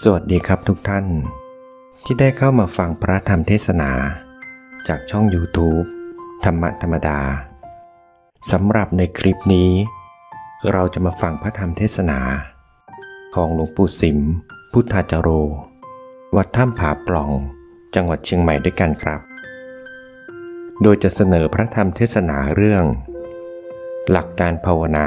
สวัสดีครับทุกท่าน ที่ได้เข้ามาฟังพระธรรมเทศนา จากช่อง YouTube ธรรมะธรรมดาสำหรับในคลิปนี้ เราจะมาฟังพระธรรมเทศนา ของหลวงปู่สิม พุทธาจโร วัดถ้ำผาปล่อง จังหวัดเชียงใหม่ด้วยกันครับ โดยจะเสนอพระธรรมเทศนาเรื่อง หลักการภาวนา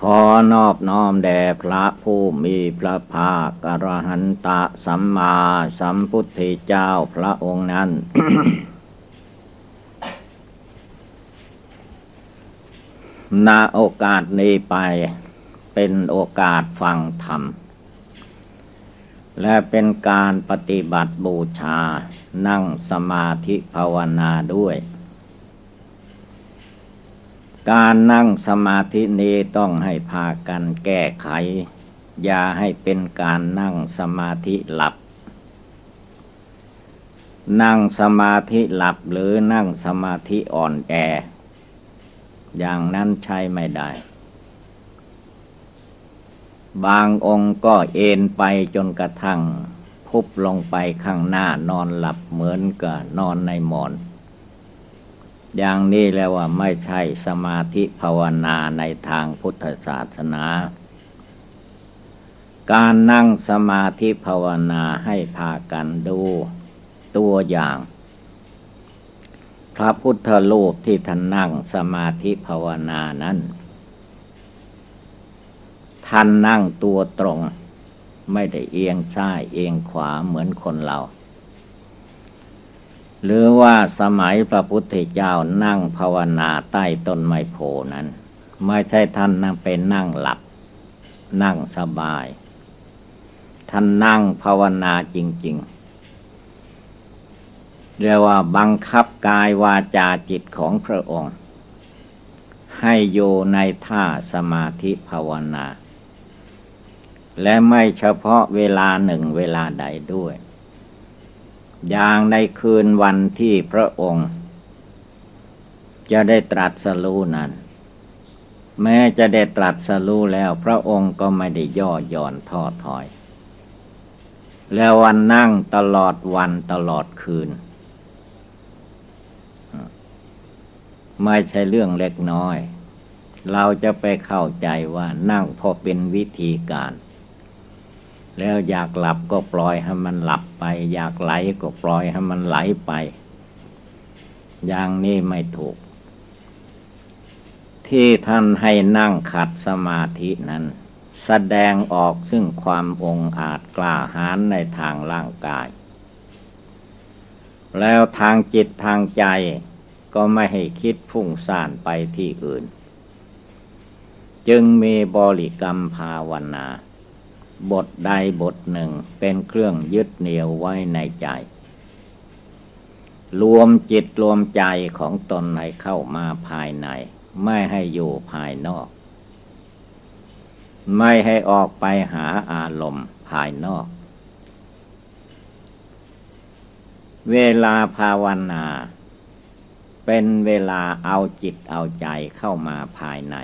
ขอนอบน้อมแด่พระผู้มีพระภาคอรหันตะสัมมาสัมพุทธเจ้าพระองค์นั้นณโอกาสนี้ไปเป็นโอกาสฟังธรรม และเป็นการปฏิบัติบูชานั่งสมาธิภาวนาด้วย การนั่งสมาธินี้ต้องให้พากันแก้ไข อย่าให้เป็นการนั่งสมาธิหลับ นั่งสมาธิหลับหรือนั่งสมาธิอ่อนแอ อย่างนั้นใช้ไม่ได้ บางองค์ก็เอนไปจนกระทั่งพุบลงไปข้างหน้านอนหลับเหมือนกับนอนในหมอน อย่างนี้แล้วว่าไม่ใช่สมาธิภาวนาในทางพุทธศาสนา การนั่งสมาธิภาวนาให้พากันดูตัวอย่าง พระพุทธรูปที่ท่านนั่งสมาธิภาวนานั้นท่านนั่งตัวตรง ไม่ได้เอียงซ้ายเอียงขวาเหมือนคนเรา หรือว่าสมัยพระพุทธเจ้านั่งภาวนาใต้ต้นไมโพนั้น ไม่ใช่ท่านนั่งเป็นนั่งหลับ นั่งสบาย ท่านนั่งภาวนาจริง ๆ เรียกว่าบังคับกายวาจาจิตของพระองค์ ให้อยู่ในท่าสมาธิภาวนา และไม่เฉพาะเวลาหนึ่งเวลาใดด้วย อย่างในคืนวันที่พระองค์ จะได้ตรัสรู้นั้น แม้จะได้ตรัสรู้แล้วพระองค์ก็ไม่ได้ย่อหย่อนท้อถอย แล้ววันนั่งตลอดวันตลอดคืน ไม่ใช่เรื่องเล็กน้อย เราจะไปเข้าใจว่านั่งพอเป็นวิธีการ แล้วอยากหลับก็ปล่อยให้มันหลับไป อยากไหลก็ปล่อยให้มันไหลไป อย่างนี้ไม่ถูก ที่ท่านให้นั่งขัดสมาธินั้น แสดงออกซึ่งความองอาจกล้าหาญในทางร่างกาย แล้วทางจิตทางใจก็ไม่ให้คิดฟุ้งซ่านไปที่อื่น จึงมีบริกรรมภาวนา บทใดบทหนึ่งเป็นเครื่องยึดเหนี่ยวไว้ในใจ รวมจิตรวมใจของตนให้เข้ามาภายใน ไม่ให้อยู่ภายนอก ไม่ให้ออกไปหาอารมณ์ภายนอก เวลาภาวนา เป็นเวลาเอาจิตเอาใจเข้ามาภายใน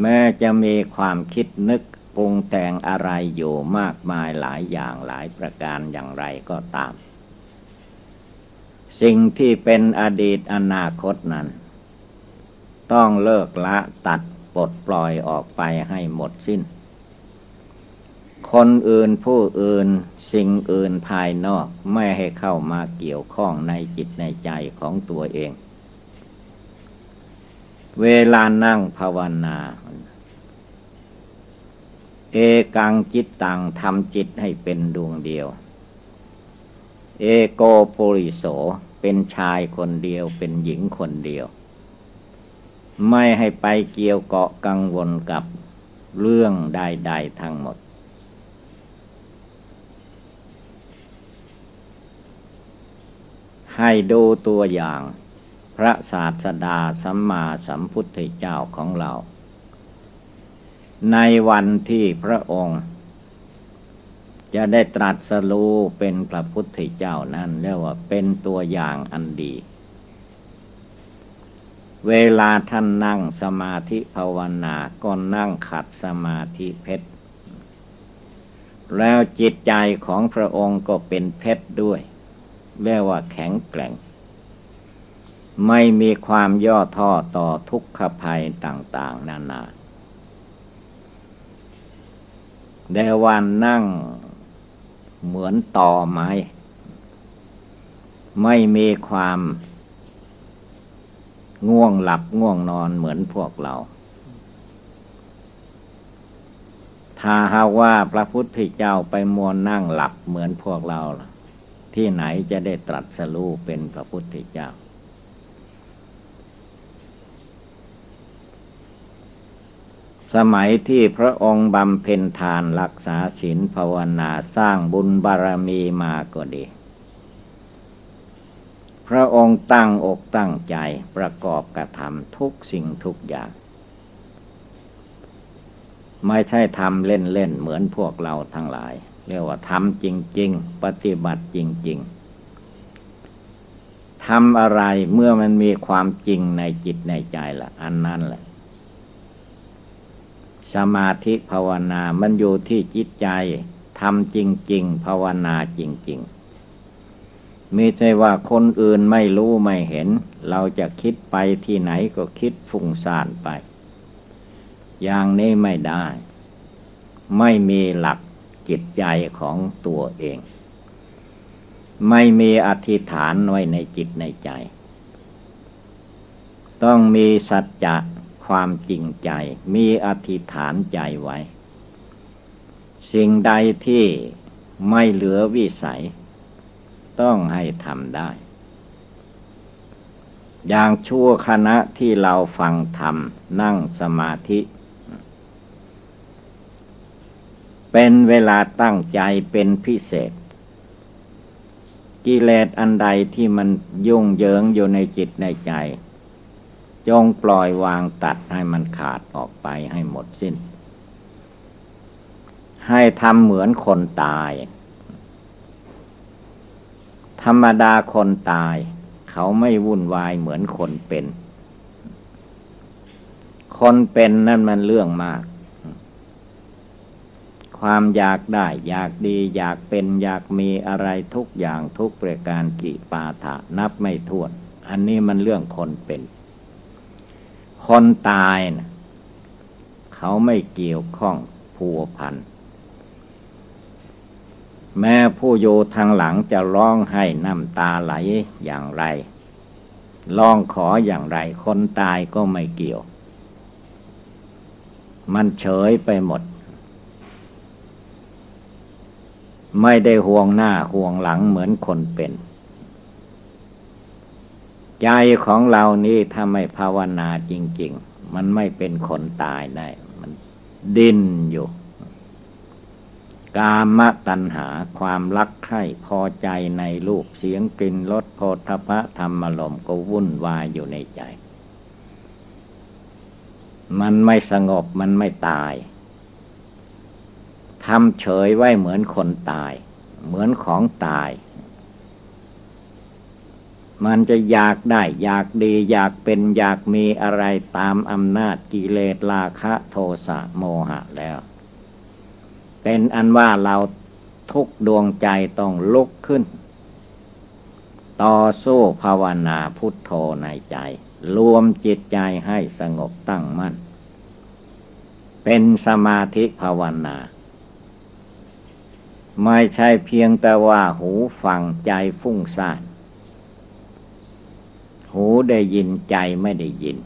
แม้จะมีความคิดนึกปรุงแต่งอะไรอยู่มากมายหลายอย่างหลายประการอย่างไรก็ตาม สิ่งที่เป็นอดีตอนาคตนั้น ต้องเลิกละตัดปลดปล่อยออกไปให้หมดสิ้น คนอื่นผู้อื่นสิ่งอื่นภายนอกไม่ให้เข้ามาเกี่ยวข้องในจิตในใจของตัวเอง เวลานั่งภาวนา เอกังจิตตังทำจิตให้เป็นดวงเดียว เอโกโพริโสเป็นชายคนเดียวเป็นหญิงคนเดียว ไม่ให้ไปเกี่ยวเกาะกังวลกับเรื่องใดๆทั้งหมด ให้ดูตัวอย่าง ระศาสดาสัมมาสัมพุทธเจ้าของเรา ในวันที่พระองค์ จะได้ตรัสรู้เป็นพระพุทธเจ้านั้นเรียกว่าเป็นตัวอย่างอันดี เวลาท่านนั่งสมาธิภาวนาก็นั่งขัดสมาธิเพชรแล้วจิตใจของพระองค์ก็เป็นเพชรด้วยเรียกว่าแข็งแกร่ง ไม่มีความย่อท้อต่อทุกขภัยต่างๆ นานาเดวันนั่งเหมือนต่อไม้ ไม่มีความง่วงหลับง่วงนอนเหมือนพวกเราถ้าหาว่าพระพุทธเจ้าไปมัวนั่งหลับเหมือนพวกเรา ที่ไหนจะได้ตรัสรู้เป็นพระพุทธเจ้า สมัยที่พระองค์บำเพ็ญทานรักษาศีลภาวนาสร้างบุญบารมีมาก็ดี พระองค์ตั้งอกตั้งใจประกอบกระทำทุกสิ่งทุกอย่าง ไม่ใช่ทำเล่นๆ เหมือนพวกเราทั้งหลาย เรียกว่าทำจริง ๆ ปฏิบัติจริง ๆทำอะไรเมื่อมันมีความจริงในจิตในใจละอันนั้นแหละ สมาธิภาวนามันอยู่ที่จิตใจทำจริง ๆ ภาวนาจริง ๆ ไม่ใช่ว่าคนอื่นไม่รู้ไม่เห็น เราจะคิดไปที่ไหนก็คิดฟุ้งซ่านไป อย่างนี้ไม่ได้ ไม่มีหลักจิตใจของตัวเอง ไม่มีอธิษฐานไว้ในจิตในใจ ต้องมีสัจจะ ความจริงใจ มีอธิษฐานใจไว้ สิ่งใดที่ไม่เหลือวิสัย ต้องให้ทำได้ อย่างชั่วคณะที่เราฟังธรรมนั่งสมาธิ เป็นเวลาตั้งใจเป็นพิเศษกิเลสอันใดที่มันยุ่งเหยิงอยู่ในจิตในใจ จงปล่อยวางตัดให้มันขาดออกไปให้หมดสิ้น ให้ทำเหมือนคนตาย ธรรมดาคนตาย เขาไม่วุ่นวายเหมือนคนเป็น คนเป็นนั่นมันเรื่องมาก ความอยากได้ อยากดี อยากเป็นอยากมีอะไรทุกอย่างทุกประการกิปาถะนับไม่ถ้วน อันนี้มันเรื่องคนเป็น คนตายนะเขาไม่เกี่ยวข้องผัวพัน แม้ผู้อยู่ทางหลังจะร้องให้น้ำตาไหลอย่างไรร้องขออย่างไร คนตายก็ไม่เกี่ยว มันเฉยไปหมด ไม่ได้ห่วงหน้าห่วงหลังเหมือนคนเป็น ใจของเรานี่ถ้าไม่ภาวนาจริง ๆ มันไม่เป็นคนตายได้ มันดิ้นอยู่ กามตัณหาความรักใคร่พอใจในรูปเสียงกลิ่นรสโพธพะธรรมลมก็วุ่นวายอยู่ในใจ มันไม่สงบมันไม่ตายทำเฉยไว้เหมือนคนตาย เหมือนของตาย มันจะอยากได้อยากดี อยากเป็นอยากมีอะไรตามอำนาจกิเลสราคะโทสะโมหะแล้ว เป็นอันว่าเราทุกดวงใจต้องลุกขึ้น ต่อสู้ภาวนาพุทโธในใจ รวมจิตใจให้สงบตั้งมั่น เป็นสมาธิภาวนาไม่ใช่เพียงแต่ว่าหูฟังใจฟุ้งซ่าน หูได้ยินใจไม่ได้ยิน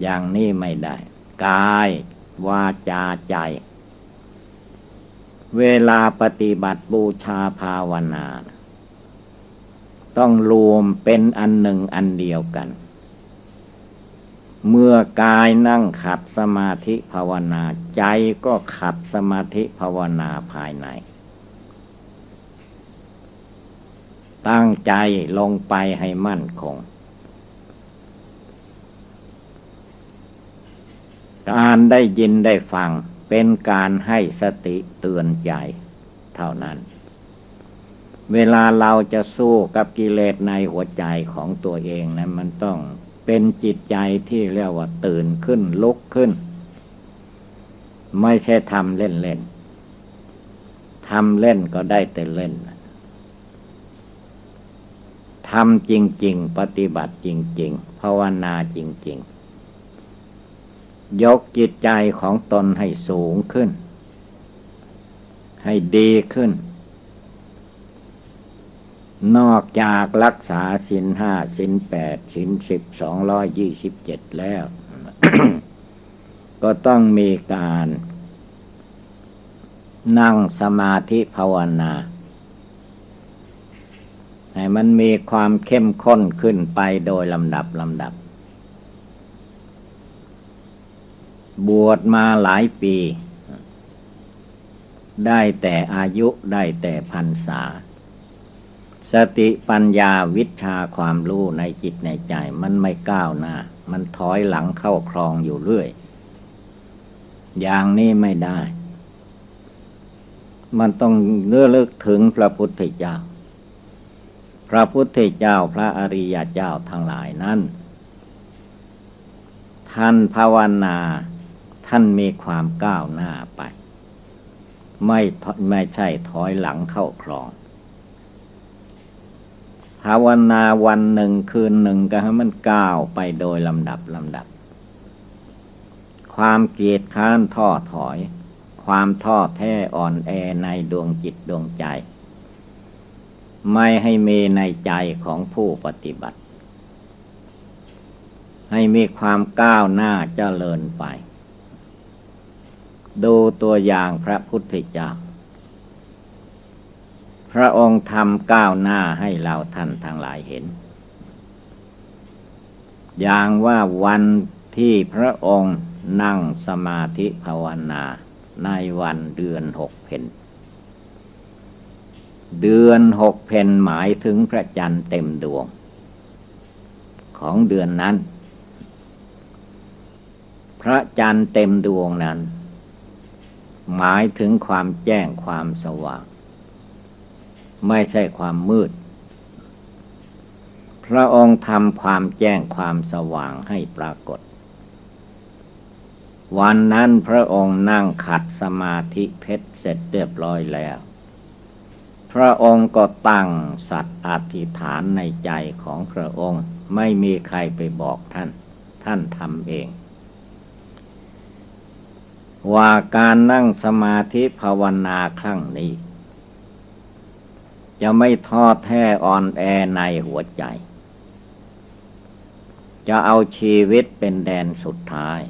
อย่างนี้ไม่ได้ กายวาจาใจ เวลาปฏิบัติบูชาภาวนา ต้องรวมเป็นอันหนึ่งอันเดียวกัน เมื่อกายนั่งขัดสมาธิภาวนาใจก็ขัดสมาธิภาวนาภายใน ตั้งใจลงไปให้มั่นคง การได้ยินได้ฟังเป็นการให้สติเตือนใจเท่านั้น เวลาเราจะสู้กับกิเลสในหัวใจของตัวเองนะมันต้องเป็นจิตใจที่เรียกว่าตื่นขึ้นลุกขึ้น ไม่ใช่ทำเล่นเล่นทำเล่นก็ได้แต่เล่น ทำจริง ๆ ปฏิบัติจริง ๆ ภาวนาจริง ๆ ยกจิตใจของตนให้สูงขึ้น ให้ดีขึ้น นอกจากรักษาสินห้าสินแปดสินสิบสองร้อยยี่สิบเจ็ดแล้ว ก็ต้องมีการ นั่งสมาธิภาวนา ให้มันมีความเข้มข้นขึ้นไปโดยลำดับลำดับ บวชมาหลายปี ได้แต่อายุได้แต่พรรษา สติปัญญาวิชาความรู้ในจิตในใจ มันไม่ก้าวหน้า มันถอยหลังเข้าคลองอยู่เรื่อย อย่างนี้ไม่ได้ มันต้องเลื่อลึกถึงพระพุทธเจ้า พระพุทธเจ้าพระอริยเจ้าทั้งหลายนั้น ท่านภาวนาท่านมีความก้าวหน้าไป ไม่ไม่ใช่ถอยหลังเข้าคลอง ภาวนาวันหนึ่งคืนหนึ่งก็ให้มันก้าวไปโดยลำดับลำดับ ความเกียดค้านท้อถอย ความท้อแท้อ่อนแอในดวงจิตดวงใจ ไม่ให้มีในใจของผู้ปฏิบัติ ให้มีความก้าวหน้าเจริญไป ดูตัวอย่างพระพุทธเจ้า พระองค์ทำก้าวหน้าให้เราท่านทั้งหลายเห็น อย่างว่าวันที่พระองค์นั่งสมาธิภาวนาในวันเดือนหกเพน เดือนหกเพนหมายถึงพระจันทร์เต็มดวง ของเดือนนั้น พระจันทร์เต็มดวงนั้น หมายถึงความแจ้งความสว่าง ไม่ใช่ความมืด พระองค์ทำความแจ้งความสว่างให้ปรากฏ วันนั้นพระองค์นั่งขัดสมาธิเพชรเสร็จเรียบร้อยแล้ว พระองค์ก็ตั้งสัตว์อธิษฐานในใจของพระองค์ ไม่มีใครไปบอกท่าน ท่านทำเอง ว่าการนั่งสมาธิภาวนาครั้งนี้ จะไม่ทอดแท้อ่อนแอในหัวใจ จะเอาชีวิตเป็นแดนสุดท้าย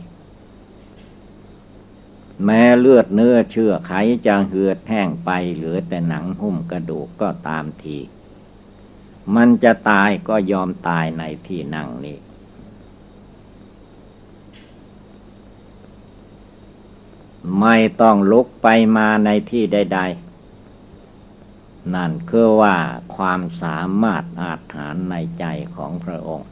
แม้เลือดเนื้อเชื่อไขจะเหือดแห้งไปเหลือแต่หนังหุ้มกระดูกก็ตามที มันจะตายก็ยอมตายในที่นั่งนี้ ไม่ต้องลุกไปมาในที่ใด ๆ นั่นคือว่าความสามารถอาถานในใจของพระองค์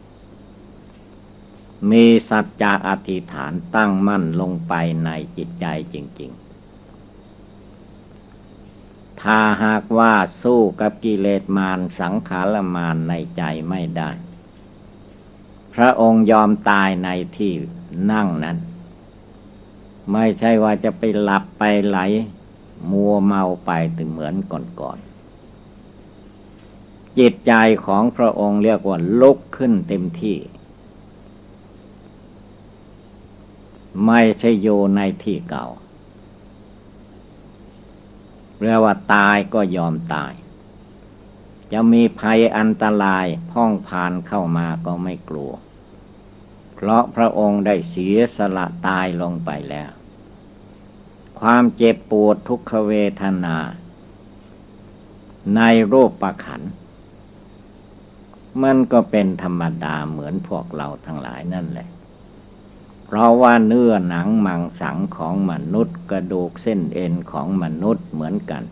มีสัจจะอธิษฐานตั้งมั่นลงไปในจิตใจจริง ๆ ถ้าหากว่าสู้กับกิเลสมารสังขารมารในใจไม่ได้ พระองค์ยอมตายในที่นั่งนั้น ไม่ใช่ว่าจะไปหลับไปไหล มัวเมาไปถึงเหมือนก่อนๆจิตใจของพระองค์เรียกว่าลุกขึ้นเต็มที่ ไม่ใช่โยในที่เก่าเรียกว่าตายก็ยอมตาย จะมีภัยอันตรายพ่องผ่านเข้ามาก็ไม่กลัว เพราะพระองค์ได้เสียสละตายลงไปแล้ว ความเจ็บปวดทุกขเวทนา ในรูปประขัน มันก็เป็นธรรมดาเหมือนพวกเราทั้งหลายนั่นแหละ เพราะว่าเนื้อหนังมังสังของมนุษย์ กระดูกเส้นเอ็นของมนุษย์เหมือนกัน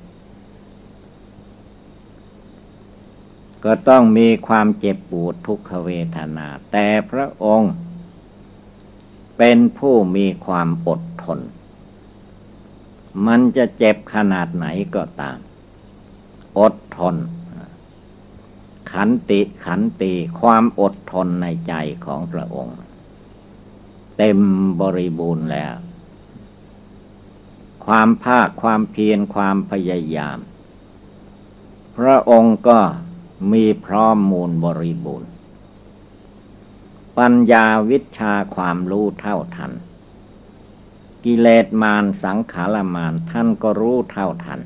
ก็ต้องมีความเจ็บปวดทุกขเวทนา แต่พระองค์ เป็นผู้มีความอดทน มันจะเจ็บขนาดไหนก็ตาม อดทน ขันติขันติความอดทนในใจของพระองค์ เต็มบริบูรณ์แล้ว ความภาคความเพียรความพยายาม พระองค์ก็มีพร้อมมูลบริบูรณ์ ปัญญาวิชาความรู้เท่าทัน กิเลสมารสังขารมารท่านก็รู้เท่าทัน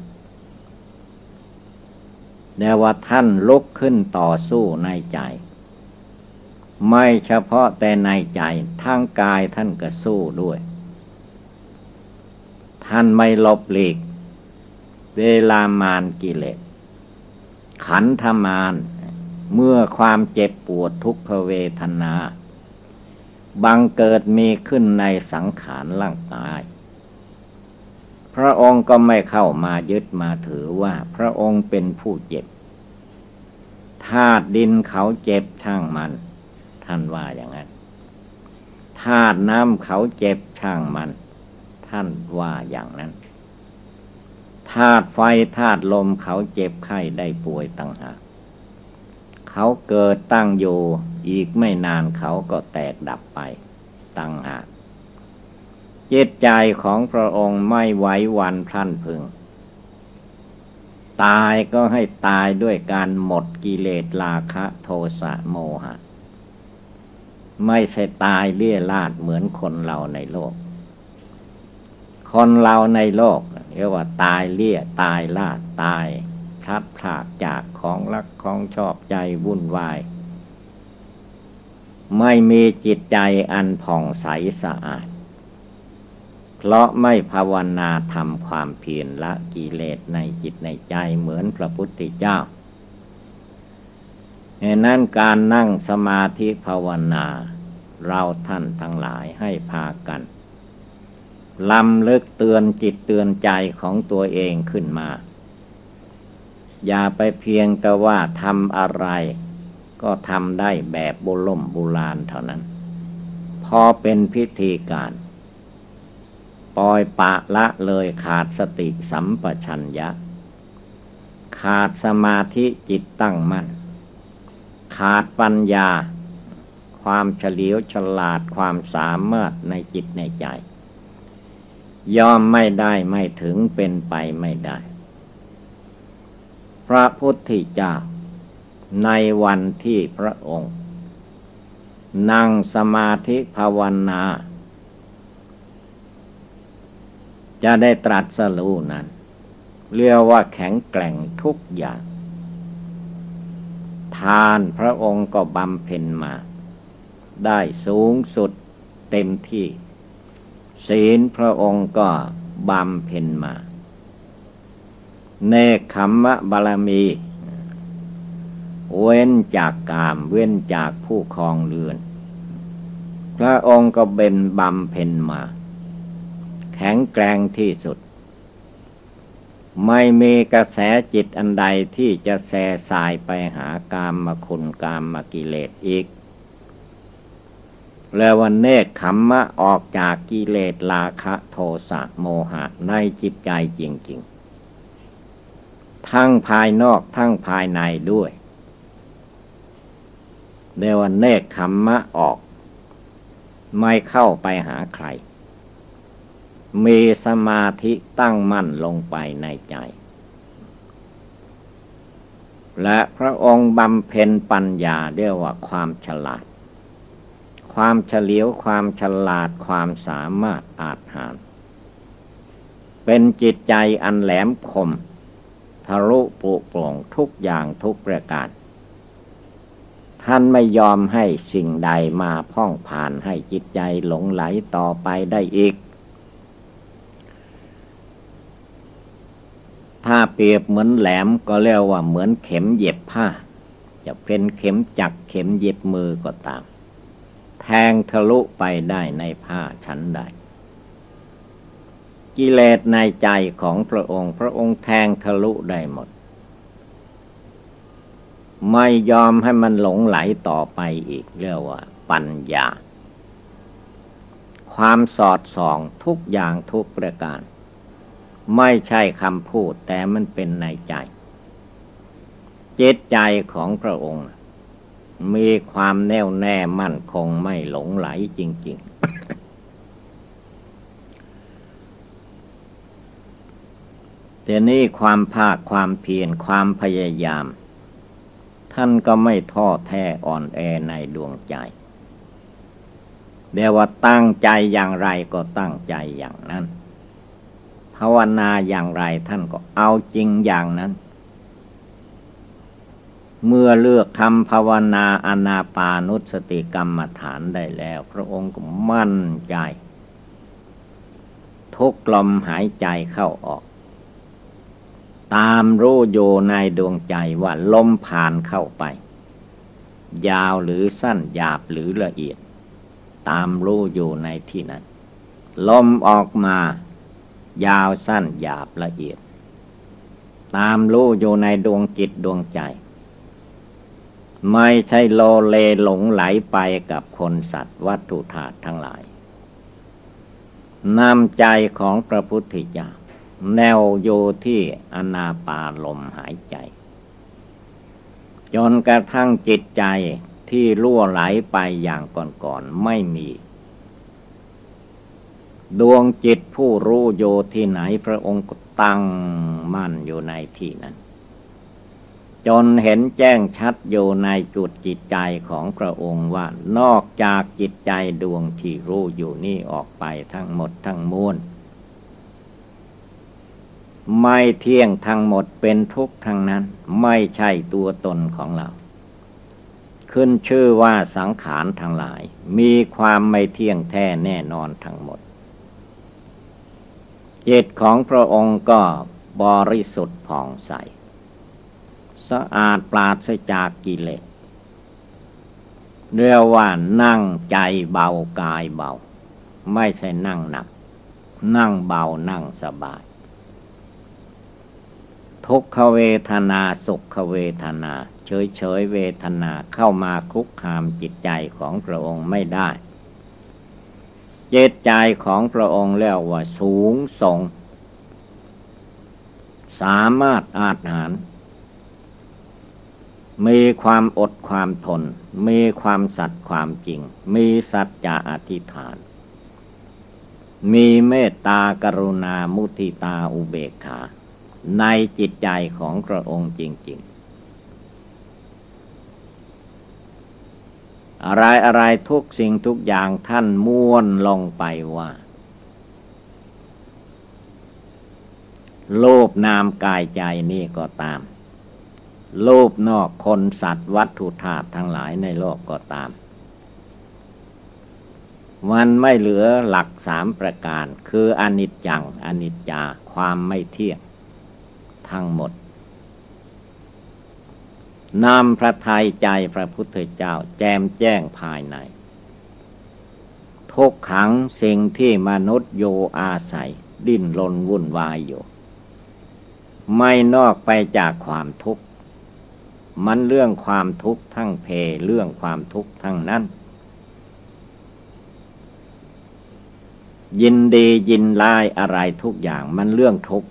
แต่ว่าท่านลุกขึ้นต่อสู้ในใจ ไม่เฉพาะแต่ในใจทั้งกายท่านก็สู้ด้วย ท่านไม่ลบหลีก เวลามานกิเลส ขันธมาน เมื่อความเจ็บปวดทุกขเวทนาบังเกิดมีขึ้นในสังขารร่างกาย พระองค์ก็ไม่เข้ามายึดมาถือว่าพระองค์เป็นผู้เจ็บธาตุดินเขาเจ็บช่างมัน ท่านว่าอย่างนั้นธาตุน้ำเขาเจ็บช่างมัน ท่านว่าอย่างนั้นธาตุไฟธาตุลมเขาเจ็บไข้ได้ป่วยต่างหากเขาเกิดตั้งอยู่อีกไม่นานเขาก็แตกดับไปตั้งหากจิตใจของพระองค์ไม่ไหววันพลันพึง ตายก็ให้ตายด้วยการหมดกิเลสราคะโทสะโมหะ ไม่ใช่ตายเลี่ยลาดเหมือนคนเราในโลก คนเราในโลกเรียกว่าตายเลี่ยตายลาดตายทัดผากจากของรักของชอบใจวุ่นวาย ไม่มีจิตใจอันผ่องใสสะอาด เพราะไม่ภาวนาทำความเพียรละกิเลสในจิตในใจเหมือนพระพุทธเจ้า เหตุนั้นการนั่งสมาธิภาวนา เราท่านทั้งหลายให้พากันลำลึกเตือนจิตเตือนใจของตัวเองขึ้นมา อย่าไปเพียงแต่ว่าทำอะไร ก็ทำได้แบบโบรมโบราณเท่านั้น พอเป็นพิธีการ ปล่อยปะละเลยขาดสติสัมปชัญญะ ขาดสมาธิจิตตั้งมั่น ขาดปัญญา ความเฉลียวฉลาดความสามารถในจิตในใจ ยอมไม่ได้ไม่ถึงเป็นไปไม่ได้ พระพุทธเจ้า ในวันที่พระองค์ นั่งสมาธิภาวนา จะได้ตรัสรู้นั้น เรียกว่าแข็งแกร่งทุกอย่าง ทานพระองค์ก็บำเพ็ญมา ได้สูงสุดเต็มที่ ศีลพระองค์ก็บำเพ็ญมา เนคขมมะบาลมี เว้นจากกามเว้นจากผู้คลองเรือน พระองค์ก็เป็นบำเพ็ญมา แข็งแกร่งที่สุด ไม่มีกระแสจิตอันใดที่จะแส่สายไปหากามมาคุณกามมากิเลสอีก แล้ววันเนกขมมะออกจากกิเลสราคะโทสะโมหะในจิตใจจริง ๆ ทั้งภายนอกทั้งภายในด้วยเดวันเนกขมมะออก ไม่เข้าไปหาใคร มีสมาธิตั้งมั่นลงไปในใจ และพระองค์บำเพ็ญปัญญาเรียกว่าความฉลาด ความเฉลียวความฉลาดความสามารถอาจหาร เป็นจิตใจอันแหลมคมทะลุปุโปร่งทุกอย่างทุกประการ ท่านไม่ยอมให้สิ่งใดมาพ่องผ่านให้จิตใจหลงไหลต่อไปได้อีก ถ้าเปรียบเหมือนแหลมก็เรียกว่าเหมือนเข็มเย็บผ้า จะเป็นเข็มจักเข็มเย็บมือก็ตาม แทงทะลุไปได้ในผ้าชั้นใด กิเลสในใจของพระองค์ พระองค์แทงทะลุได้หมด ไม่ยอมให้มันหลงไหลต่อไปอีกเรียกว่า ปัญญา ความสอดส่องทุกอย่างทุกประการ ไม่ใช่คำพูดแต่มันเป็นในใจจิตใจของพระองค์ มีความแน่วแน่มั่นคงไม่หลงไหลจริง ๆ แต่นี่ความภาคความเพียรความพยายาม ท่านก็ไม่ท้อแท้อ่อนแอในดวงใจเดียว่าตั้งใจอย่างไรก็ตั้งใจอย่างนั้น ภาวนาอย่างไรท่านก็เอาจริงอย่างนั้น เมื่อเลือกทำภาวนาอนาปานุสติกรรมฐานได้แล้ว พระองค์ก็มั่นใจ ทุกลมหายใจเข้าออก ตามรู้โยในดวงใจว่าลมผ่านเข้าไป ยาวหรือสั้นหยาบหรือละเอียด ตามรู้อยู่ในที่นั้น ลมออกมา ยาวสั้นหยาบละเอียด ตามรู้อยู่ในดวงจิตดวงใจ ไม่ใช่โลเลหลงไหลไปกับคนสัตว์วัตถุธาตุทั้งหลายนำใจของพระพุทธเจ้าแนวโยที่อนาปาลมหายใจ จนกระทั่งจิตใจที่ล่วไหลไปอย่างก่อนๆไม่มี ดวงจิตผู้รู้โยที่ไหนพระองค์ก็ตั้งมั่นอยู่ในที่นั้น จนเห็นแจ้งชัดอยู่ในจุดจิตใจของพระองค์ว่านอกจากจิตใจดวงที่รู้อยู่นี่ออกไปทั้งหมดทั้งมวลไม่เที่ยงทั้งหมดเป็นทุกข์ทั้งนั้น ไม่ใช่ตัวตนของเรา ขึ้นชื่อว่าสังขารทั้งหลาย มีความไม่เที่ยงแท้แน่นอนทั้งหมด จิตของพระองค์ก็บริสุทธิ์ผ่องใส สะอาดปราศจากกิเลสเรียกว่านั่งใจเบากายเบา ไม่ใช่นั่งหนัก นั่งเบานั่งสบาย ทุกขเวทนาสุขเวทนา เฉยเฉยเวทนาเข้ามาคุกคามจิตใจของพระองค์ไม่ได้ เจตใจของพระองค์แล้วว่าสูงส่ง สามารถอาจหาร มีความอดความทน มีความสัตย์ความจริง มีสัจจะอธิษฐาน มีเมตตากรุณามุทิตาอุเบกขา ในจิตใจของพระองค์จริง ๆ อะไรอะไรทุกสิ่งทุกอย่างท่านม้วนลงไปว่า โลภนามกายใจนี่ก็ตามรูปนอกคนสัตว์วัตถุธาตุทั้งหลายในโลกก็ตาม มันไม่เหลือหลักสามประการ คืออนิจจังอนิจจาความไม่เที่ยง ทั้งหมด นำพระทัยใจพระพุทธเจ้าแจมแจ้งภายใน ทุกขังสิ่งที่มนุษย์โยอาศัย ดิ้นรนวุ่นวายอยู่ ไม่นอกไปจากความทุกข์ มันเรื่องความทุกข์ทั้งเพเรื่องความทุกข์ทั้งนั้น ยินดียินลายอะไรทุกอย่างมันเรื่องทุกข์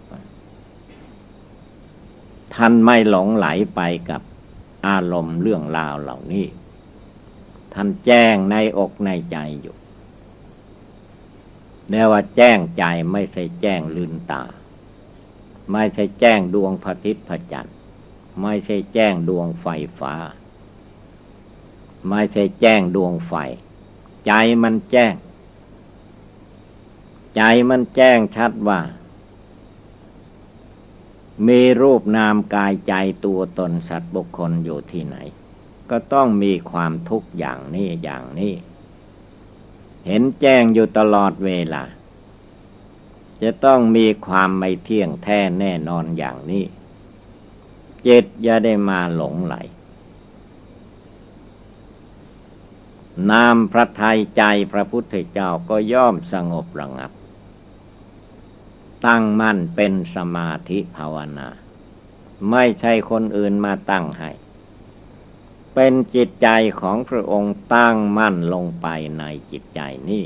ท่านไม่หลงไหลไปกับ อารมณ์เรื่องราวเหล่านี้ ท่านแจ้งในอกในใจอยู่แน่ว่าแจ้งใจไม่ใช่แจ้งลืนตา ไม่ใช่แจ้งดวงพระทิตพระจันทร์ไม่ใช่แจ้งดวงไฟฟ้า ไม่ใช่แจ้งดวงไฟ ใจมันแจ้ง ใจมันแจ้งชัดว่า มีรูปนามกายใจตัวตนสัตว์บุคคลอยู่ที่ไหน ก็ต้องมีความทุกข์อย่างนี้อย่างนี้ เห็นแจ้งอยู่ตลอดเวลา จะต้องมีความไม่เที่ยงแท้แน่นอนอย่างนี้จิตอย่าได้มาหลงไหล นามพระทัยใจพระพุทธเจ้าก็ย่อมสงบระงับ ตั้งมั่นเป็นสมาธิภาวนา ไม่ใช่คนอื่นมาตั้งให้ เป็นจิตใจของพระองค์ตั้งมั่นลงไปในจิตใจนี้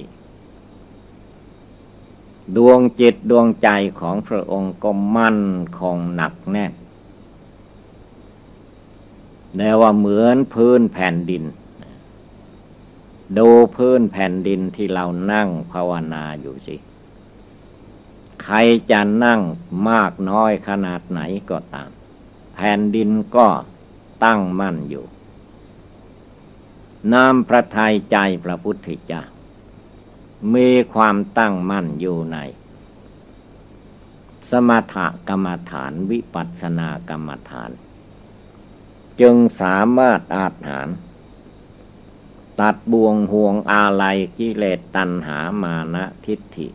ดวงจิตดวงใจของพระองค์ก็มั่นคงหนักแน่นแน่ว่าเหมือนพื้นแผ่นดิน ดูพื้นแผ่นดินที่เรานั่งภาวนาอยู่สิ ใครจะนั่งมากน้อยขนาดไหนก็ตาม แผ่นดินก็ตั้งมั่นอยู่น้ำพระทัยใจพระพุทธเจ้ามีความตั้งมั่นอยู่ใน สมถกรรมฐานวิปัสสนากรรมฐาน จึงสามารถอาถานตัดบวงห่วงอาลัยกิเลสตัณหามานะทิฏฐิ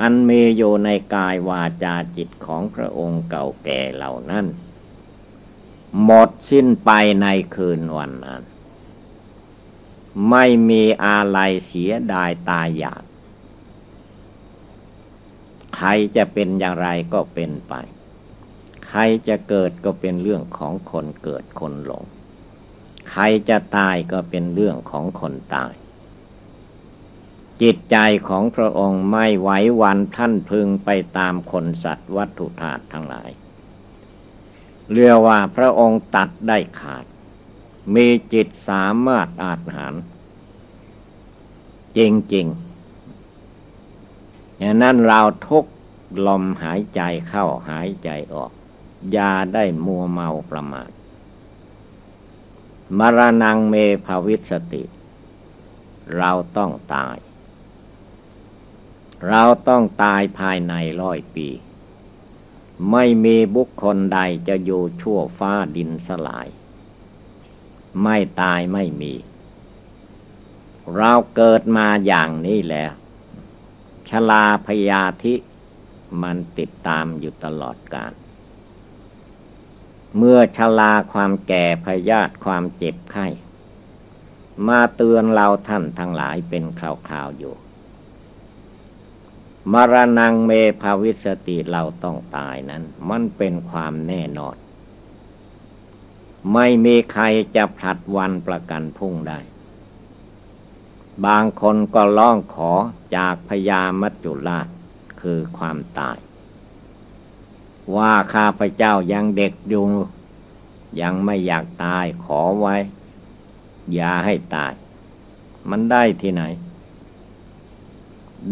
อันมีอยู่ในกายวาจาจิตของพระองค์เก่าแก่เหล่านั้น หมดสิ้นไปในคืนวันนั้น ไม่มีอะไรเสียดายตายอยากใครจะเป็นอย่างไรก็เป็นไป ใครจะเกิดก็เป็นเรื่องของคนเกิดคนหลง ใครจะตายก็เป็นเรื่องของคนตาย จิตใจของพระองค์ไม่ไหววันท่านพึงไปตามคนสัตว์วัตถุธาตุทั้งหลาย เรียกว่าพระองค์ตัดได้ขาด มีจิตสามารถอาหาร จริงๆอย่างนั้นเราทุกลมหายใจเข้าหายใจออกยาได้มัวเมาประมาทมรณงเมภาวิสติ เราต้องตาย เราต้องตายภายในร้อยปี ไม่มีบุคคลใดจะอยู่ชั่วฟ้าดินสลาย ไม่ตายไม่มี เราเกิดมาอย่างนี้แล้วชลาพยาธิมันติดตามอยู่ตลอดกาลเมื่อชลาความแก่พยาธิความเจ็บไข้ มาเตือนเราท่านทั้งหลายเป็นคราวๆอยู่ มรณงเมภาวิสติเราต้องตายนั้น มันเป็นความแน่นอน ไม่มีใครจะผลัดวันประกันพุ่งได้ บางคนก็ร้องขอจากพญามัจจุราชคือความตาย ว่าข้าพเจ้ายังเด็กอยู่ ยังไม่อยากตายขอไว้ อย่าให้ตาย มันได้ที่ไหน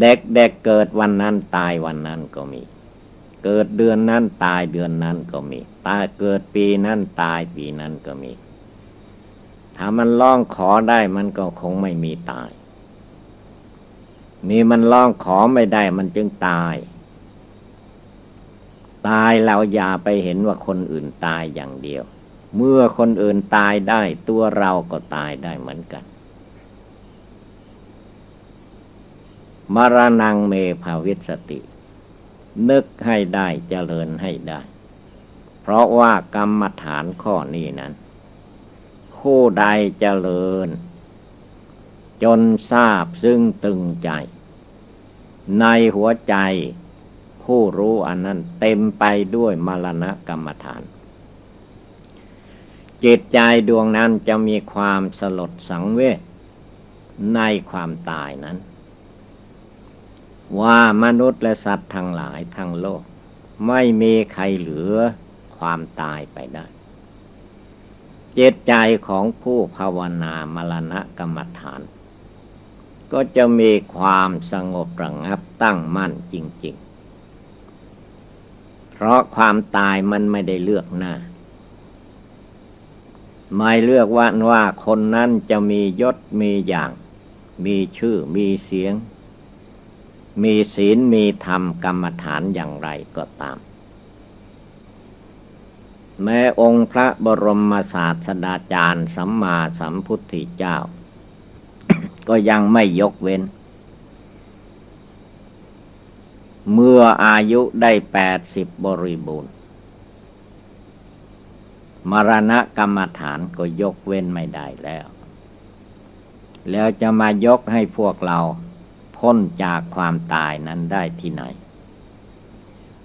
เด็กเด็กเกิดวันนั้นตายวันนั้นก็มี เกิดเดือนนั้นตายเดือนนั้นก็มี ตายเกิดปีนั้นตายปีนั้นก็มี ถ้ามันร้องขอได้มันก็คงไม่มีตายมีมันร้องขอไม่ได้มันจึงตาย ตายเราอย่าไปเห็นว่าคนอื่นตายอย่างเดียว เมื่อคนอื่นตายได้ตัวเราก็ตายได้เหมือนกัน มรณงเมภาวิสติ นึกให้ได้เจริญให้ได้ เพราะว่ากรรมฐานข้อนี้นั้น ผู้ใดเจริญ จนทราบซึ่งตึงใจ ในหัวใจผู้รู้อันนั้นเต็มไปด้วยมรณะกรรมฐาน จิตใจดวงนั้นจะมีความสลดสังเวชในความตายนั้น ว่ามนุษย์และสัตว์ทั้งหลายทั้งโลก ไม่มีใครเหลือความตายไปได้ เจตใจของผู้ภาวนามรณะกรรมฐาน ก็จะมีความสงบระงับตั้งมั่นจริง ๆ เพราะความตายมันไม่ได้เลือกหน้าไม่เลือกว่าว่าคนนั้นจะมียศมีอย่าง มีชื่อมีเสียง มีศีลมีธรรมกรรมฐานอย่างไรก็ตาม แม้องค์พระบรมศาสดาจารย์สัมมาสัมพุทธเจ้า ก็ยังไม่ยกเว้น เมื่ออายุได้แปดสิบบริบูรณ์ มรณะกรรมฐานก็ยกเว้นไม่ได้แล้ว แล้วจะมายกให้พวกเรา พ้นจากความตายนั้นได้ที่ไหน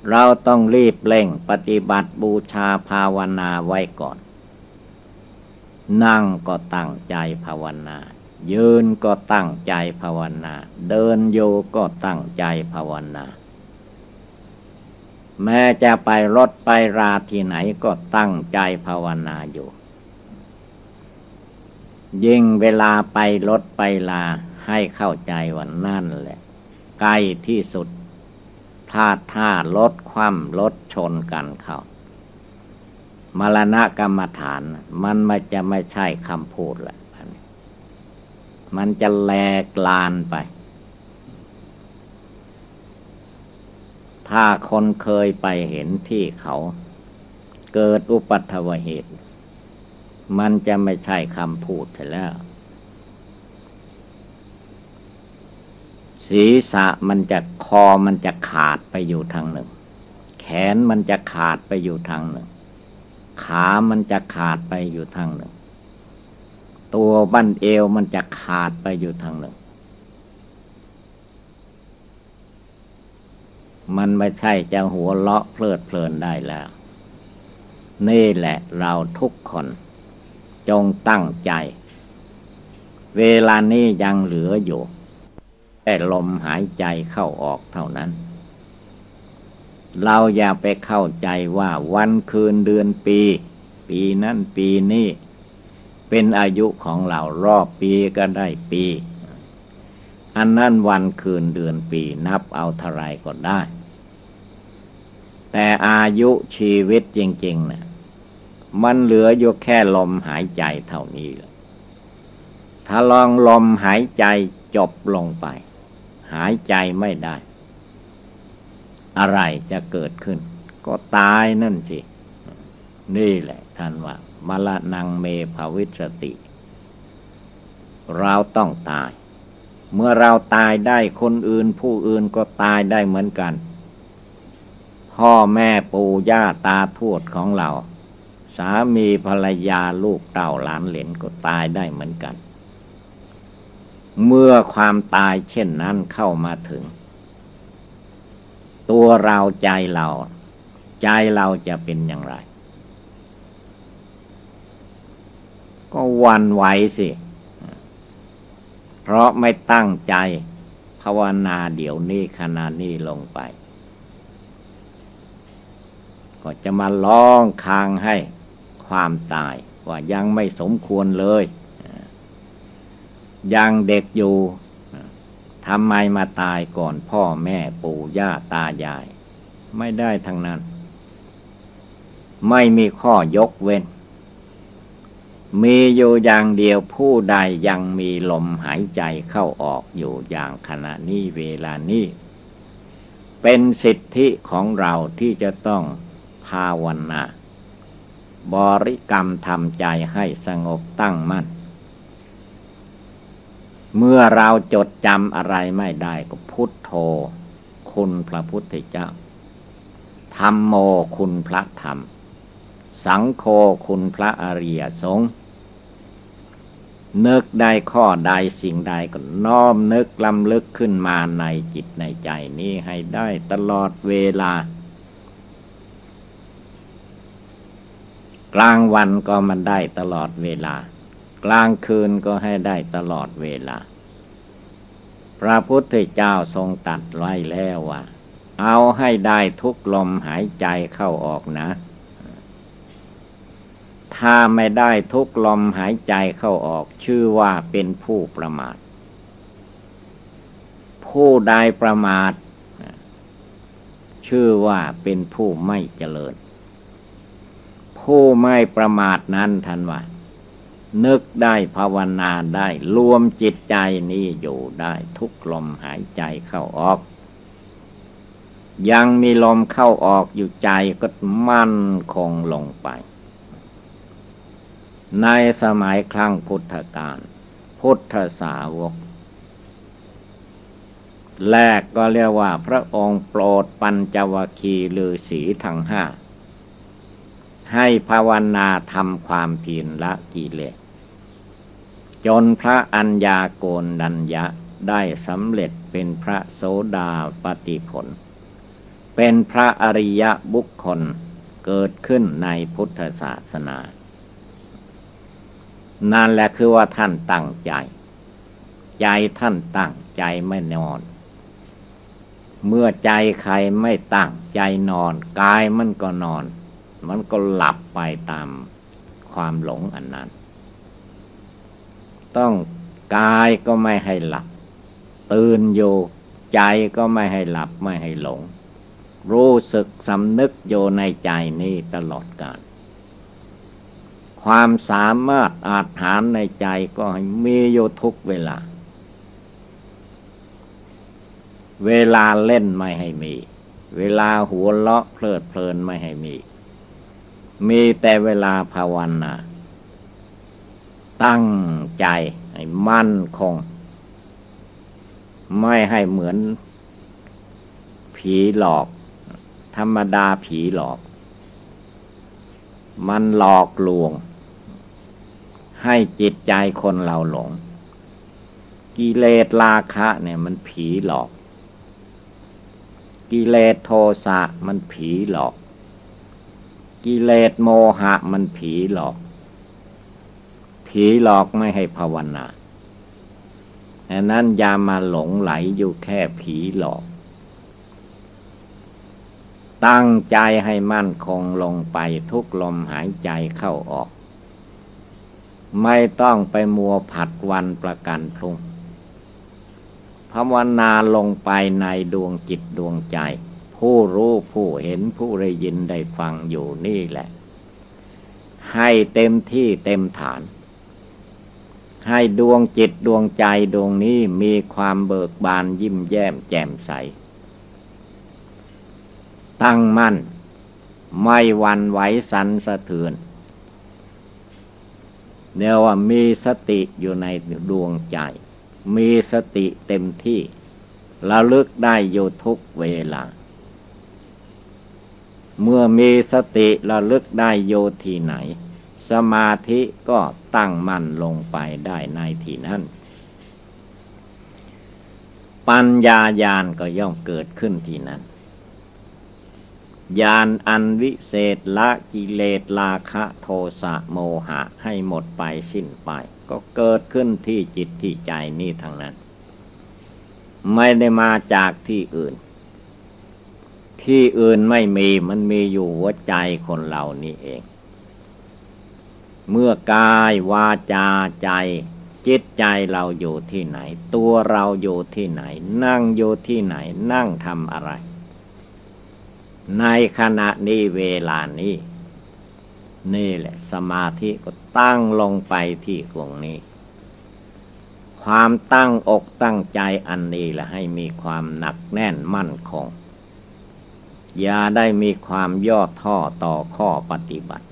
เราต้องรีบเร่งปฏิบัติบูชาภาวนาไว้ก่อน นั่งก็ตั้งใจภาวนา ยืนก็ตั้งใจภาวนา เดินโยก็ตั้งใจภาวนา แม้จะไปรถไปราที่ไหนก็ตั้งใจภาวนาอยู่ยิ่งเวลาไปรถไปลา ให้เข้าใจว่านั่นแหละ ใกล้ที่สุดพลาดท่ารถคว่ำรถชนกันเข้ามรณะกรรมฐาน มันไม่จะไม่ใช่คำพูดแหละมันจะแหลกลานไป ถ้าคนเคยไปเห็นที่เขา เกิดอุปัตวเหตุ มันจะไม่ใช่คำพูดแล้ว ศีรษะมันจะคอมันจะขาดไปอยู่ทางหนึ่ง แขนมันจะขาดไปอยู่ทางหนึ่ง ขามันจะขาดไปอยู่ทางหนึ่ง ตัวบั้นเอวมันจะขาดไปอยู่ทางหนึ่ง มันไม่ใช่จะหัวเลาะเพลิดเพลินได้แล้ว นี่แหละเราทุกคนจงตั้งใจ เวลานี้ยังเหลืออยู่ แต่ลมหายใจเข้าออกเท่านั้น เราอย่าไปเข้าใจว่าวันคืนเดือนปี ปีนั้นปีนี้เป็นอายุของเรารอบปีก็ได้ปี อันนั้นวันคืนเดือนปีนับเอาเท่าไรก็ได้ แต่อายุชีวิตจริงๆนะ่ะมันเหลืออยู่แค่ลมหายใจเท่านี้ถ้าลองลมหายใจจบลงไป หายใจไม่ได้ อะไรจะเกิดขึ้น ก็ตายนั่นสิ นี่แหละท่านว่ามรณงเมภาวิสติ เราต้องตาย เมื่อเราตายได้คนอื่นผู้อื่นก็ตายได้เหมือนกัน พ่อแม่ปู่ย่าตาทวดของเรา สามีภรรยาลูกเต่าหลานเหลนก็ตายได้เหมือนกัน เมื่อความตายเช่นนั้นเข้ามาถึง ตัวเราใจเรา ใจเราจะเป็นอย่างไร ก็วันไหวสิ เพราะไม่ตั้งใจภาวนาเดี๋ยวนี้ขณะนี้ลงไป ก็จะมาร้องคางให้ความตายว่ายังไม่สมควรเลย ยังเด็กอยู่ทำไมมาตายก่อนพ่อแม่ปู่ย่าตายาย ไม่ได้ทั้งนั้น ไม่มีข้อยกเว้น มีอยู่อย่างเดียวผู้ใดยังมีลมหายใจเข้าออกอยู่อย่างขณะนี้เวลานี้ เป็นสิทธิของเราที่จะต้องภาวนาบริกรรมทำใจให้สงบตั้งมั่น เมื่อเราจดจำอะไรไม่ได้ก็พุทโธคุณพระพุทธเจ้าธรรมโมคุณพระธรรม สังโฆคุณพระอริยสงฆ์นึกได้ข้อใดสิ่งใดก็น้อมนึกลำลึกขึ้นมาในจิตในใจนี้ให้ได้ตลอดเวลา กลางวันก็มันได้ตลอดเวลา กลางคืนก็ให้ได้ตลอดเวลา พระพุทธเจ้าทรงตัดไว้แล้วว่า เอาให้ได้ทุกลมหายใจเข้าออกนะ ถ้าไม่ได้ทุกลมหายใจเข้าออก ชื่อว่าเป็นผู้ประมาท ผู้ใดประมาท ชื่อว่าเป็นผู้ไม่เจริญ ผู้ไม่ประมาทนั้นทันว่า นึกได้ภาวนาได้ รวมจิตใจนี้อยู่ได้ทุกลมหายใจเข้าออก ยังมีลมเข้าออกอยู่ใจก็มั่นคงลงไป ในสมัยครั้งพุทธกาลพุทธสาวก แรกก็เรียกว่าพระองค์โปรดปัญจวคีลือสีทั้งห้าให้ภาวนาทำความเพียรละกิเลส จนพระอัญญาโกนดัญญะได้สำเร็จเป็นพระโสดาปติผล เป็นพระอริยบุคคลเกิดขึ้นในพุทธศาสนา นั่นแหละคือว่าท่านตั้งใจ ใจท่านตั้งใจไม่นอน เมื่อใจใครไม่ตั้งใจนอนกายมันก็นอน มันก็หลับไปตามความหลงอันนั้น ต้องกายก็ไม่ให้หลับ ตื่นอยู่ใจก็ไม่ให้หลับไม่ให้หลง รู้สึกสำนึกโยในใจนี้ตลอดกาลความสามารถอาจฐานในใจก็ให้มีอยู่ทุกเวลา เวลาเล่นไม่ให้มี เวลาหัวเลาะเพลิดเพลินไม่ให้มี มีแต่เวลาภาวนา ตั้งใจให้มั่นคง ไม่ให้เหมือนผีหลอก ธรรมดาผีหลอก มันหลอกลวง ให้จิตใจคนเราหลง กิเลสราคะเนี่ยมันผีหลอก กิเลสโทสะมันผีหลอก กิเลสโมหะมันผีหลอก ผีหลอกไม่ให้ภาวนาดังนั้นอย่ามาหลงไหลอยู่แค่ผีหลอก ตั้งใจให้มั่นคงลงไปทุกลมหายใจเข้าออก ไม่ต้องไปมัวผัดวันประกันพรุ่งภาวนาลงไปในดวงจิตดวงใจ ผู้รู้ผู้เห็นผู้ได้ยินได้ฟังอยู่นี่แหละ ให้เต็มที่เต็มฐาน ให้ดวงจิตดวงใจดวงนี้มีความเบิกบานยิ้มแย้มแจ่มใส ตั้งมั่น ไม่วันไหวสันสะเทือนเนียว่ามีสติอยู่ในดวงใจ มีสติเต็มที่ระลึกได้อยู่ทุกเวลา เมื่อมีสติระลึกได้โยที่ไหน สมาธิก็ตั้งมั่นลงไปได้ในที่นั้น ปัญญาญาณก็ย่อมเกิดขึ้นที่นั้นญาณอันวิเศษละกิเลสราคะโทสะโมหะให้หมดไปสิ้นไป ก็เกิดขึ้นที่จิตที่ใจนี่ทางนั้น ไม่ได้มาจากที่อื่น ที่อื่นไม่มีมันมีอยู่หัวใจคนเรานี่เอง เมื่อกายวาจาใจ จิตใจเราอยู่ที่ไหน ตัวเราอยู่ที่ไหน นั่งอยู่ที่ไหน นั่งทำอะไร ในขณะนี้เวลานี้ นี่แหละ สมาธิก็ตั้งลงไปที่ตรงนี้ ความตั้งอกตั้งใจอันนี้แหละให้มีความหนักแน่นมั่นคงอย่าได้มีความย่อท่อต่อข้อปฏิบัติ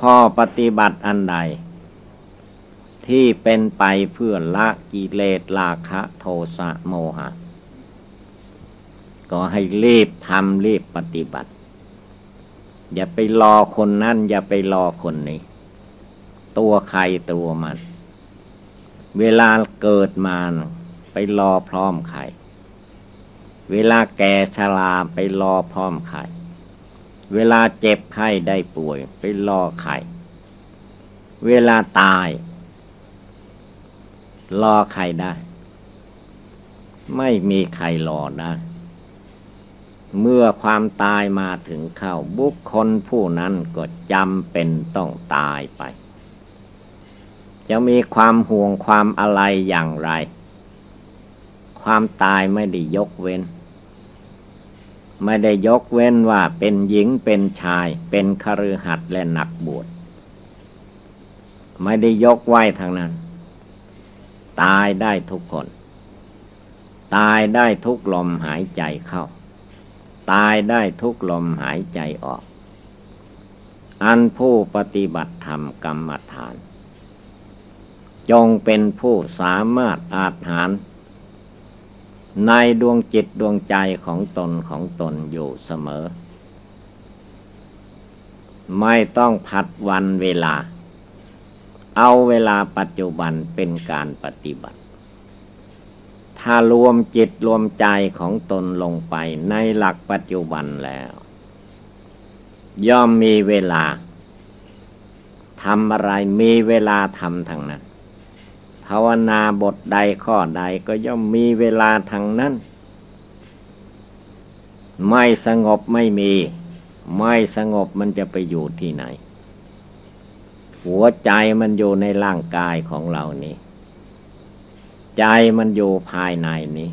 ข้อปฏิบัติอันใด ที่เป็นไปเพื่อละกิเลสราคะโทสะโมหะ ก็ให้รีบทำรีบปฏิบัติ อย่าไปรอคนนั่น อย่าไปรอคนนี้ ตัวใครตัวมัน เวลาเกิดมาไปรอพร้อมใคร เวลาแก่ชราไปรอพร้อมใคร เวลาเจ็บไข้ได้ป่วย ไปรอไข่ เวลาตายรอใครได้ ไม่มีใครรอได้ เมื่อความตายมาถึงเข้า บุคคลผู้นั้นก็จำเป็นต้องตายไป จะมีความห่วงความอะไรอย่างไร ความตายไม่ได้ยกเว้น ไม่ได้ยกเว้นว่าเป็นหญิงเป็นชาย เป็นคฤหัสถ์และนักบวชไม่ได้ยกไว้ทางนั้น ตายได้ทุกคน ตายได้ทุกลมหายใจเข้า ตายได้ทุกลมหายใจออก อันผู้ปฏิบัติธรรมกรรมฐาน จงเป็นผู้สามารถอาหาร ในดวงจิตดวงใจของตนของตนอยู่เสมอ ไม่ต้องผัดวันเวลา เอาเวลาปัจจุบันเป็นการปฏิบัติ ถ้ารวมจิตรวมใจของตนลงไปในหลักปัจจุบันแล้ว ย่อมมีเวลาทำอะไรมีเวลาทำทางนั้น ภาวนาบทใดข้อใดก็ย่อมมีเวลาทางนั้น ไม่สงบไม่มี ไม่สงบมันจะไปอยู่ที่ไหน หัวใจมันอยู่ในร่างกายของเรานี่ใจมันอยู่ภายในนี้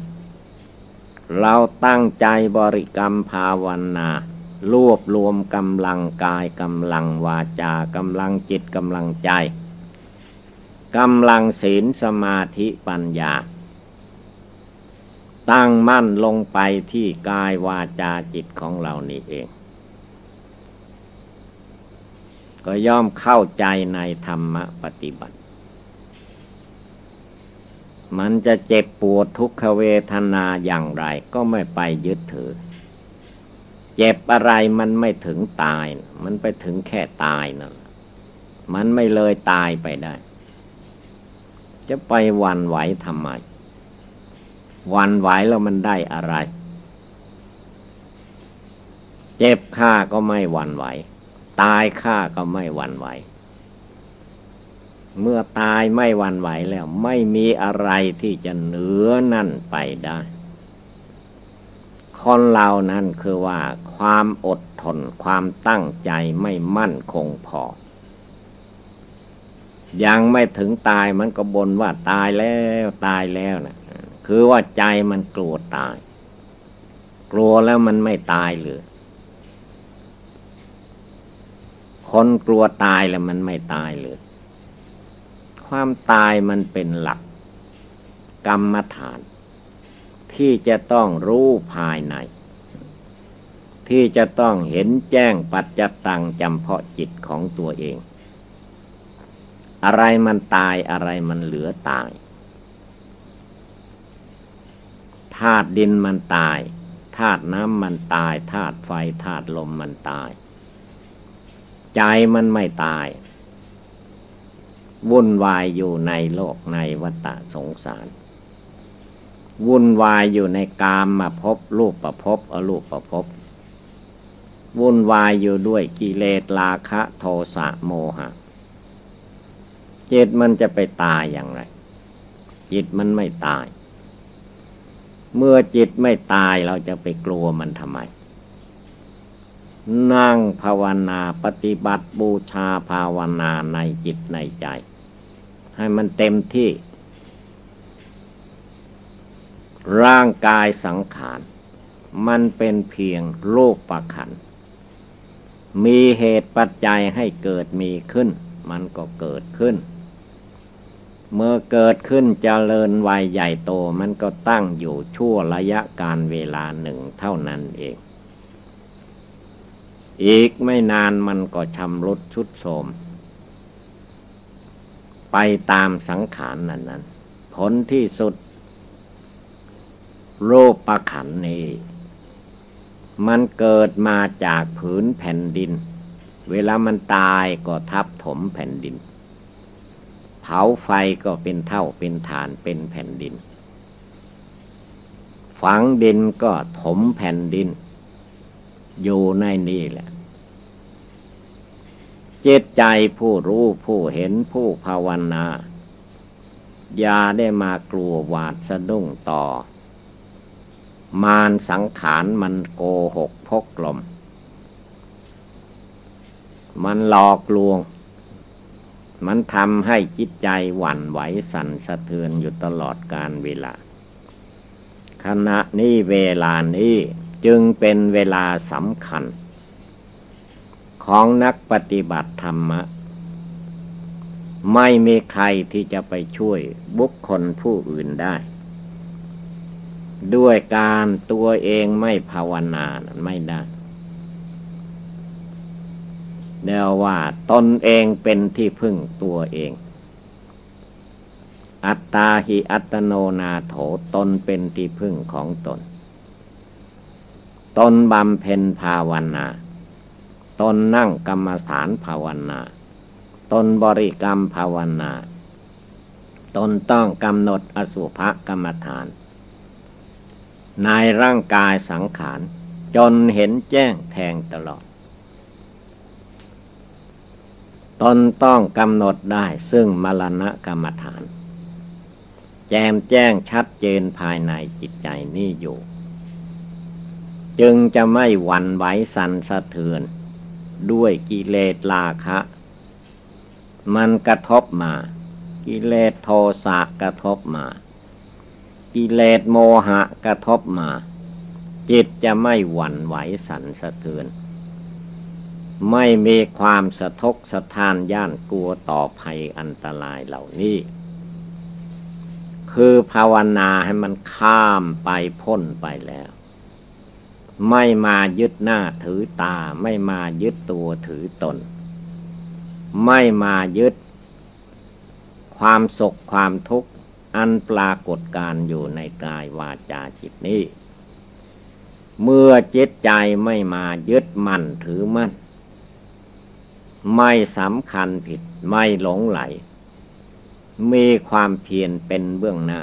เราตั้งใจบริกรรมภาวนา รวบรวมกำลังกายกำลังวาจากำลังจิตกำลังใจ กำลังศีลสมาธิปัญญา ตั้งมั่นลงไปที่กายวาจาจิตของเรานี่เอง ก็ย่อมเข้าใจในธรรมปฏิบัติ มันจะเจ็บปวดทุกขเวทนาอย่างไรก็ไม่ไปยึดถือ เจ็บอะไรมันไม่ถึงตาย มันไปถึงแค่ตายนั่นมันไม่เลยตายไปได้ จะไปวันไหวทำไม วันไหวแล้วมันได้อะไร เจ็บข้าก็ไม่วันไหว ตายข้าก็ไม่วันไหว เมื่อตายไม่วันไหวแล้ว ไม่มีอะไรที่จะเหนือนั่นไปได้คนเรานั้นคือว่าความอดทนความตั้งใจไม่มั่นคงพอ ยังไม่ถึงตายมันก็บ่นว่าตายแล้วตายแล้วนะคือว่าใจมันกลัวตาย กลัวแล้วมันไม่ตายเลยคนกลัวตายแล้วมันไม่ตายเลยความตายมันเป็นหลัก กรรมฐาน ที่จะต้องรู้ภายใน ที่จะต้องเห็นแจ้งปัจจตังจำเพาะจิตของตัวเอง อะไรมันตายอะไรมันเหลือตายธาตุดินมันตายธาตุน้ำมันตายธาตุไฟธาตุลมมันตาย ใจมันไม่ตาย วุ่นวายอยู่ในโลกในวัฏสงสาร วุ่นวายอยู่ในกามมาพบรูปประพบอรูปประพบวุ่นวายอยู่ด้วยกิเลสราคะโทสะโมหะ จิตมันจะไปตายอย่างไร จิตมันไม่ตาย เมื่อจิตไม่ตายเราจะไปกลัวมันทำไม นั่งภาวนาปฏิบัติบูชาภาวนาในจิตในใจ ให้มันเต็มที่ ร่างกายสังขาร มันเป็นเพียงโลกประขัน มีเหตุปัจจัยให้เกิดมีขึ้นมันก็เกิดขึ้น เมื่อเกิดขึ้นจเจริญวัยใหญ่โตมันก็ตั้งอยู่ชั่วระยะการเวลาหนึ่งเท่านั้นเอง อีกไม่นานมันก็ชำรุดชุดโทมไปตามสังขารนนั้นนั้นผลที่สุดรูปประขันนี้ มันเกิดมาจากผืนแผ่นดิน เวลามันตายก็ทับถมแผ่นดิน เผาไฟก็เป็นเท่าเป็นฐานเป็นแผ่นดิน ฝังดินก็ถมแผ่นดิน อยู่ในนี่แหละ เจตใจผู้รู้ผู้เห็นผู้ภาวนาอย่าได้มากลัวหวาดสะดุ้งต่อ มารสังขารมันโกหกพกลม มันหลอกลวง มันทำให้จิตใจหวั่นไหวสั่นสะเทือนอยู่ตลอดการเวลา ขณะนี้เวลานี้จึงเป็นเวลาสำคัญ ของนักปฏิบัติธรรมะ ไม่มีใครที่จะไปช่วยบุคคลผู้อื่นได้ ด้วยการตัวเองไม่ภาวนาไม่ได้ เดียวว่าตนเองเป็นที่พึ่งตัวเอง อัตตาหิอัตโนนาโถตนเป็นที่พึ่งของตน ตนบำเพ็ญภาวนา ตนนั่งกรรมฐานภาวนา ตนบริกรรมภาวนา ตนต้องกำหนดอสุภกรรมฐาน ในร่างกายสังขาร จนเห็นแจ้งแทงตลอด ตนต้องกำหนดได้ซึ่งมรณะกรรมฐาน แจมแจ้งชัดเจนภายในจิตใจนี่อยู่ จึงจะไม่หวั่นไหวสันสะเทือน ด้วยกิเลสราคะ มันกระทบมา กิเลสโทสะกระทบมา กิเลสโมหะกระทบมา จิตจะไม่หวั่นไหวสันสะเทือน ไม่มีความสะทกสะทานย่านกลัวต่อภัยอันตรายเหล่านี้ คือภาวนาให้มันข้ามไปพ้นไปแล้ว ไม่มายึดหน้าถือตา ไม่มายึดตัวถือตน ไม่มายึด ความสุขความทุกข์อันปรากฏการอยู่ในกายวาจาจิตนี้ เมื่อจิตใจไม่มายึดมั่นถือมั่น ไม่สำคัญผิดไม่หลงไหล มีความเพียรเป็นเบื้องหน้า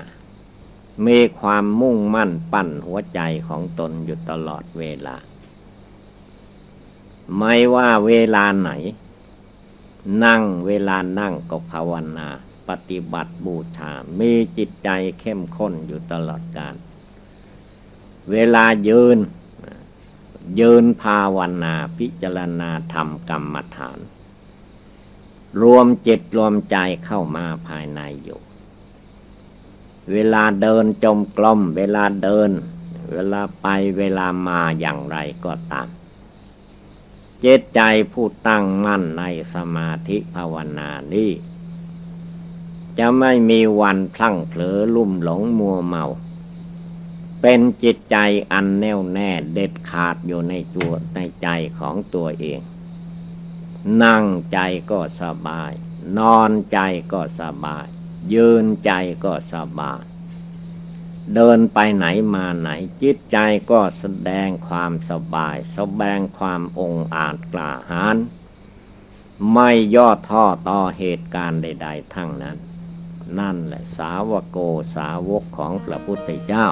มีความมุ่งมั่นปั้นหัวใจของตนอยู่ตลอดเวลา ไม่ว่าเวลาไหน นั่งเวลานั่งก็ภาวนา ปฏิบัติบูชา มีจิตใจเข้มข้นอยู่ตลอดกาลเวลายืนยืนภาวนาพิจารณาธรรมกรรมฐาน รวมจิตรวมใจเข้ามาภายในอยู่ เวลาเดินจมกลม เวลาเดิน เวลาไปเวลามาอย่างไรก็ตาม เจตใจผู้ตั้งมั่นในสมาธิภาวนานี้จะไม่มีวันพลั้งเผลอลุ่มหลงมัวเมา เป็นจิตใจอันแน่วแน่เด็ดขาดอยู่ในตัวในใจของตัวเอง นั่งใจก็สบาย นอนใจก็สบาย ยืนใจก็สบาย เดินไปไหนมาไหน จิตใจก็แสดงความสบาย แสดงความองอาจกล้าหาญไม่ย่อท้อต่อเหตุการณ์ใด ๆ ทั้งนั้น นั่นแหละสาวโกสาวกของพระพุทธเจ้า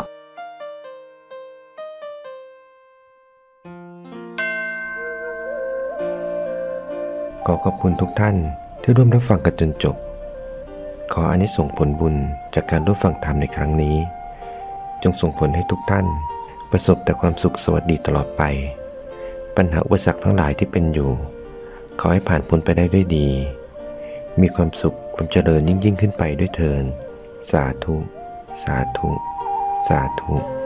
ขอขอบคุณทุกท่านที่ร่วมรับฟังกันจนจบ ขออานิสงส์ผลบุญจากการร่วมฟังธรรมในครั้งนี้ จงส่งผลให้ทุกท่าน ประสบแต่ความสุขสวัสดีตลอดไป ปัญหาอุปสรรคทั้งหลายที่เป็นอยู่ ขอให้ผ่านพ้นไปได้ด้วยดี มีความสุขความเจริญยิ่งยิ่งขึ้นไปด้วยเทินสาธุ สาธุ สาธุ